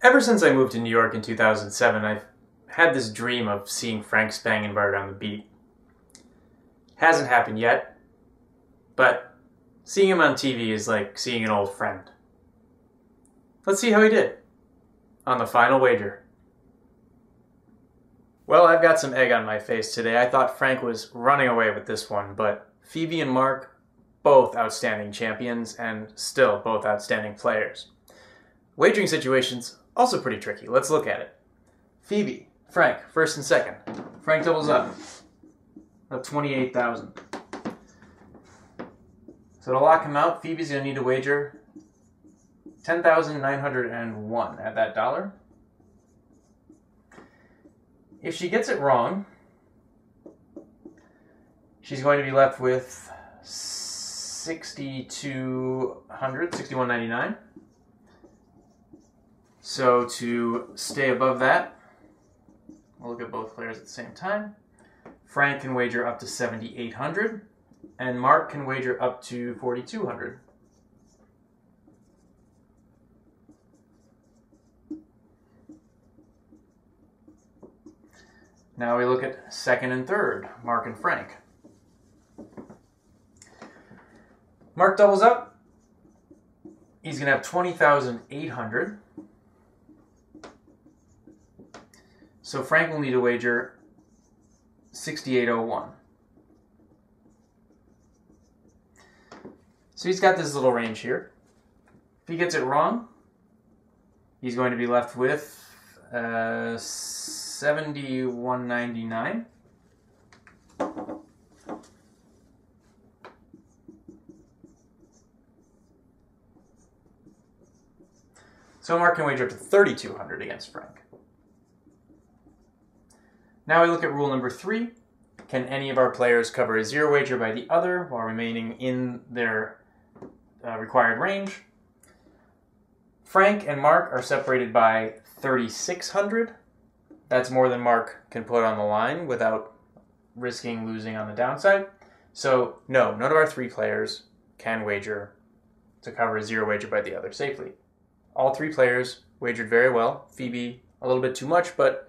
Ever since I moved to New York in 2007, I've had this dream of seeing Frank Spangenberg on the beat. Hasn't happened yet, but seeing him on TV is like seeing an old friend. Let's see how he did on the final wager. Well, I've got some egg on my face today. I thought Frank was running away with this one, but Phoebe and Mark, both outstanding champions and still both outstanding players. Wagering situations also pretty tricky. Let's look at it. Phoebe, Frank, first and second. Frank doubles up. Up 28,000. So to lock him out, Phoebe's going to need to wager 10,901 at that dollar. If she gets it wrong, she's going to be left with 6200 6199 so to stay above that we'll look at both players at the same time frank can wager up to 7800 and mark can wager up to 4200 Now we look at second and third, Mark and Frank. Mark doubles up. He's going to have 20,800. So Frank will need to wager 6801. So he's got this little range here. If he gets it wrong, he's going to be left with uh, 7199. So Mark can wager up to 3,200 against Frank. Now we look at rule number three. Can any of our players cover a zero wager by the other while remaining in their uh, required range? Frank and Mark are separated by 3,600. That's more than Mark can put on the line without risking losing on the downside. So, no, none of our three players can wager to cover a zero wager by the other safely. All three players wagered very well. Phoebe, a little bit too much, but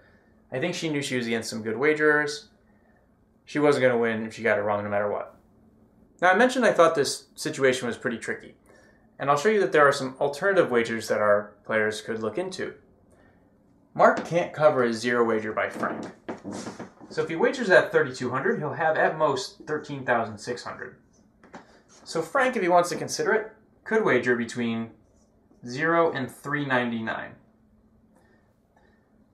I think she knew she was against some good wagerers. She wasn't going to win if she got it wrong no matter what. Now, I mentioned I thought this situation was pretty tricky, and I'll show you that there are some alternative wagers that our players could look into. Mark can't cover a zero wager by Frank. So if he wagers at 3,200, he'll have at most 13,600. So Frank, if he wants to consider it, could wager between 0 and 399.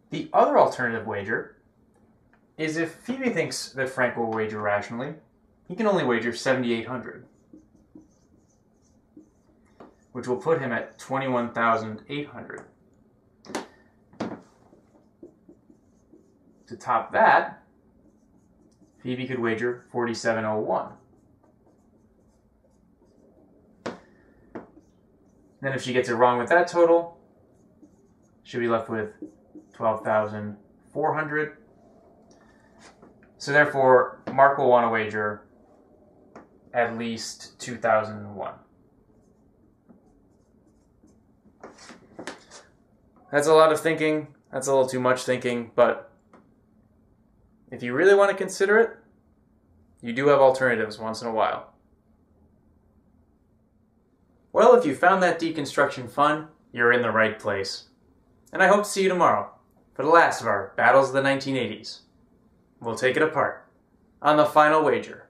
The other alternative wager is if Phoebe thinks that Frank will wager rationally, he can only wager 7,800, which will put him at 21,800. To top that, Phoebe could wager 4701. Then if she gets it wrong with that total, she'll be left with 12,400. So therefore, Mark will want to wager at least 2001. That's a lot of thinking. That's a little too much thinking, but if you really want to consider it, you do have alternatives once in a while. Well, if you found that deconstruction fun, you're in the right place. And I hope to see you tomorrow for the last of our Battles of the 1980s. We'll take it apart on the final wager.